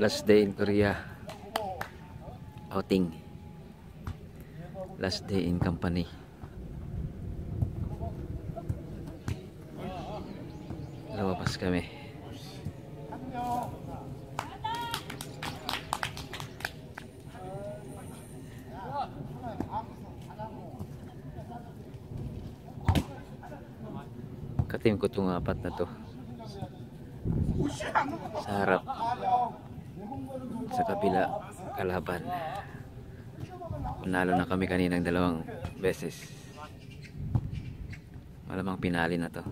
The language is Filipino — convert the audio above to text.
Last day in Korea. Outing. Last day in company. Lumabas kami. Katim ko itong apat na to. Sa harap. Sa kabila, kalaban. Panalo na kami kaninang dalawang beses. Malamang pinali na to.